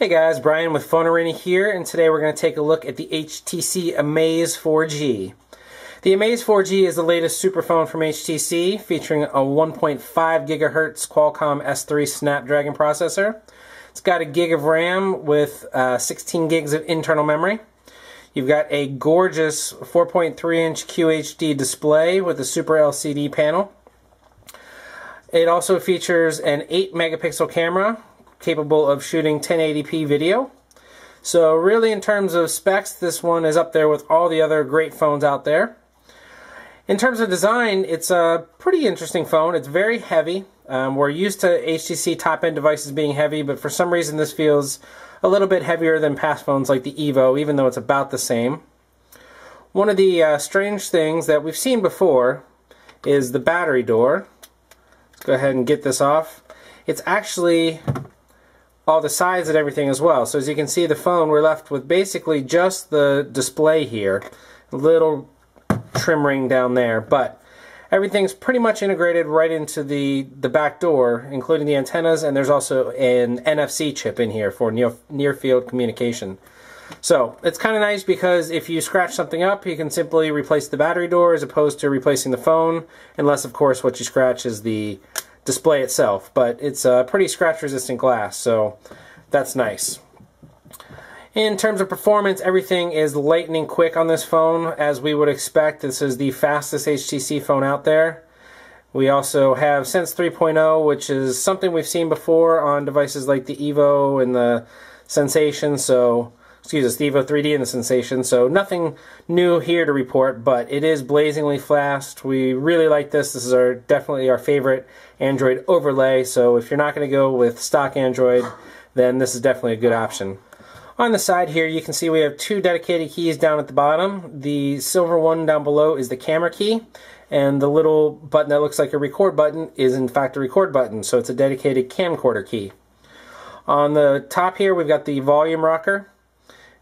Hey guys, Brian with Phone here, and today we're going to take a look at the HTC Amaze 4G. The Amaze 4G is the latest superphone from HTC, featuring a 1.5 gigahertz Qualcomm S3 Snapdragon processor. It's got a gig of RAM with uh, 16 gigs of internal memory. You've got a gorgeous 4.3 inch QHD display with a Super LCD panel. It also features an 8 megapixel camera capable of shooting 1080p video. So really in terms of specs, this one is up there with all the other great phones out there. In terms of design, it's a pretty interesting phone. It's very heavy. Um, we're used to HTC top-end devices being heavy, but for some reason this feels a little bit heavier than past phones like the Evo, even though it's about the same. One of the uh, strange things that we've seen before is the battery door. Let's go ahead and get this off. It's actually all the sides and everything as well. So as you can see the phone we're left with basically just the display here. A little trim ring down there but everything's pretty much integrated right into the the back door including the antennas and there's also an NFC chip in here for near, near field communication. So it's kind of nice because if you scratch something up you can simply replace the battery door as opposed to replacing the phone unless of course what you scratch is the display itself, but it's a pretty scratch resistant glass, so that's nice. In terms of performance, everything is lightning quick on this phone, as we would expect. This is the fastest HTC phone out there. We also have Sense 3.0, which is something we've seen before on devices like the Evo and the Sensation, so excuse us, the Evo 3D and the Sensation. So nothing new here to report, but it is blazingly fast. We really like this. This is our definitely our favorite Android overlay. So if you're not going to go with stock Android, then this is definitely a good option. On the side here, you can see we have two dedicated keys down at the bottom. The silver one down below is the camera key, and the little button that looks like a record button is in fact a record button, so it's a dedicated camcorder key. On the top here, we've got the volume rocker,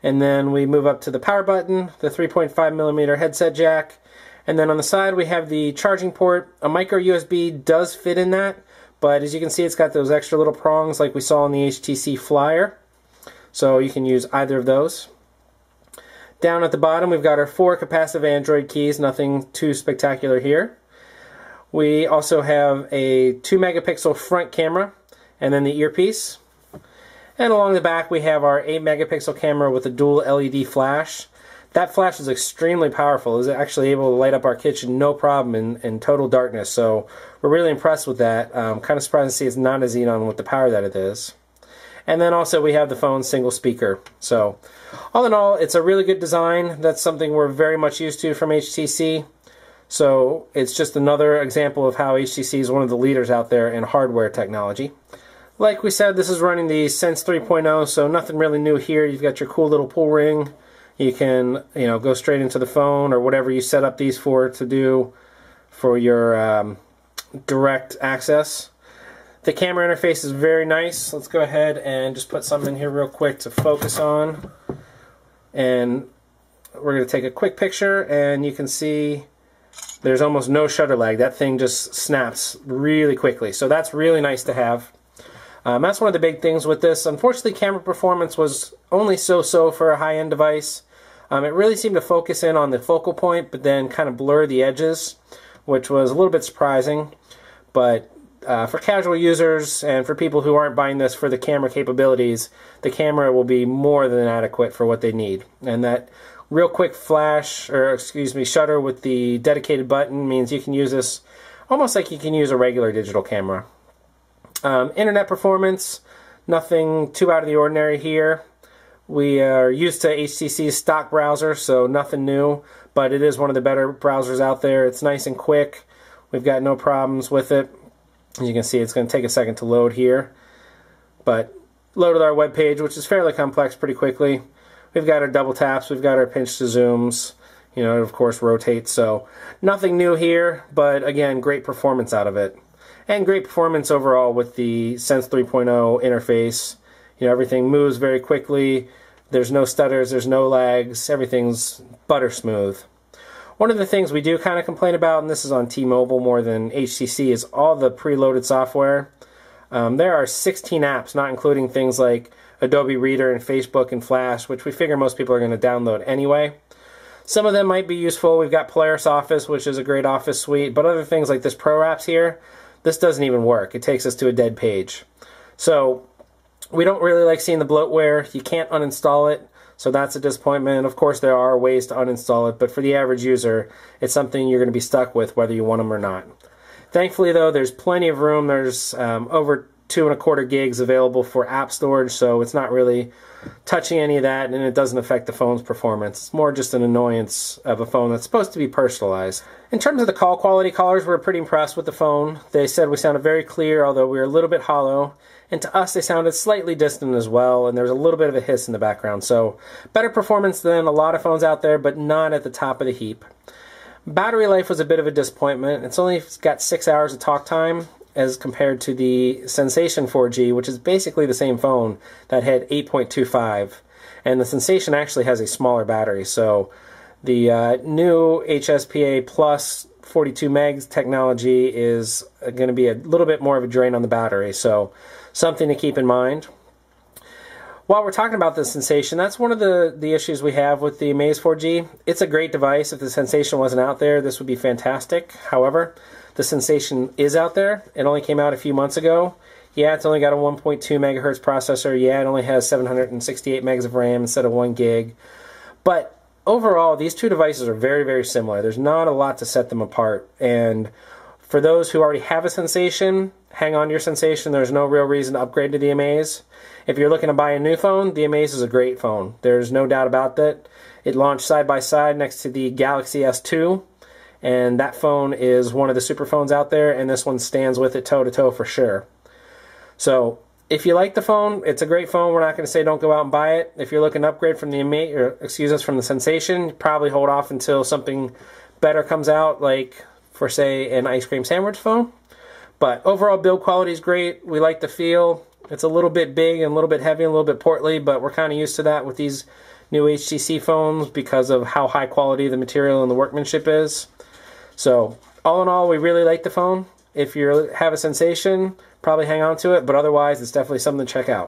and then we move up to the power button, the 3.5 millimeter headset jack, and then on the side we have the charging port. A micro USB does fit in that, but as you can see it's got those extra little prongs like we saw on the HTC Flyer. So you can use either of those. Down at the bottom we've got our four capacitive Android keys, nothing too spectacular here. We also have a 2 megapixel front camera and then the earpiece. And along the back we have our 8 megapixel camera with a dual LED flash. That flash is extremely powerful. It's actually able to light up our kitchen no problem in, in total darkness. So we're really impressed with that. Um, kind of surprised to see it's not a Xenon with the power that it is. And then also we have the phone single speaker. So all in all, it's a really good design. That's something we're very much used to from HTC. So it's just another example of how HTC is one of the leaders out there in hardware technology. Like we said, this is running the Sense 3.0, so nothing really new here. You've got your cool little pull ring. You can, you know, go straight into the phone or whatever you set up these for to do for your um, direct access. The camera interface is very nice. Let's go ahead and just put something in here real quick to focus on. And we're going to take a quick picture and you can see there's almost no shutter lag. That thing just snaps really quickly. So that's really nice to have. Um, that's one of the big things with this. Unfortunately, camera performance was only so-so for a high-end device. Um, it really seemed to focus in on the focal point, but then kind of blur the edges, which was a little bit surprising. But uh, for casual users and for people who aren't buying this for the camera capabilities, the camera will be more than adequate for what they need. And that real quick flash, or excuse me, shutter with the dedicated button means you can use this almost like you can use a regular digital camera. Um, internet performance, nothing too out of the ordinary here. We are used to HTC's stock browser, so nothing new, but it is one of the better browsers out there. It's nice and quick. We've got no problems with it. As you can see, it's going to take a second to load here, but loaded our web page, which is fairly complex pretty quickly. We've got our double taps, we've got our pinch to zooms, you know, of course rotate, so nothing new here, but again, great performance out of it and great performance overall with the Sense 3.0 interface. You know, everything moves very quickly. There's no stutters, there's no lags, everything's butter smooth. One of the things we do kind of complain about, and this is on T-Mobile more than HTC, is all the preloaded software. Um, there are 16 apps, not including things like Adobe Reader and Facebook and Flash, which we figure most people are going to download anyway. Some of them might be useful. We've got Polaris Office, which is a great office suite, but other things like this ProApps here, this doesn't even work. It takes us to a dead page. So we don't really like seeing the bloatware. You can't uninstall it, so that's a disappointment. Of course, there are ways to uninstall it, but for the average user, it's something you're going to be stuck with whether you want them or not. Thankfully, though, there's plenty of room. There's um, over two and a quarter gigs available for app storage, so it's not really touching any of that, and it doesn't affect the phone's performance. It's more just an annoyance of a phone that's supposed to be personalized. In terms of the call quality, callers were pretty impressed with the phone. They said we sounded very clear, although we were a little bit hollow. And to us, they sounded slightly distant as well, and there was a little bit of a hiss in the background. So, better performance than a lot of phones out there, but not at the top of the heap. Battery life was a bit of a disappointment. It's only got six hours of talk time, as compared to the Sensation 4G, which is basically the same phone that had 8.25. And the Sensation actually has a smaller battery, so the uh, new HSPA Plus 42 megs technology is going to be a little bit more of a drain on the battery, so something to keep in mind. While we're talking about the Sensation, that's one of the, the issues we have with the Amaze 4G. It's a great device. If the Sensation wasn't out there, this would be fantastic. However, the Sensation is out there. It only came out a few months ago. Yeah, it's only got a 1.2 megahertz processor. Yeah, it only has 768 megs of RAM instead of 1 gig. But overall, these two devices are very, very similar. There's not a lot to set them apart. And for those who already have a Sensation, hang on to your Sensation. There's no real reason to upgrade to the Amaze. If you're looking to buy a new phone, the Amaze is a great phone. There's no doubt about that. It launched side by side next to the Galaxy S2 and that phone is one of the super phones out there, and this one stands with it toe to toe for sure. So if you like the phone, it's a great phone. We're not going to say don't go out and buy it. If you're looking to upgrade from the or excuse us from the Sensation, probably hold off until something better comes out, like for say an ice cream sandwich phone. But overall build quality is great. We like the feel. It's a little bit big and a little bit heavy and a little bit portly, but we're kind of used to that with these new HTC phones because of how high quality the material and the workmanship is. So all in all, we really like the phone. If you have a sensation, probably hang on to it, but otherwise, it's definitely something to check out.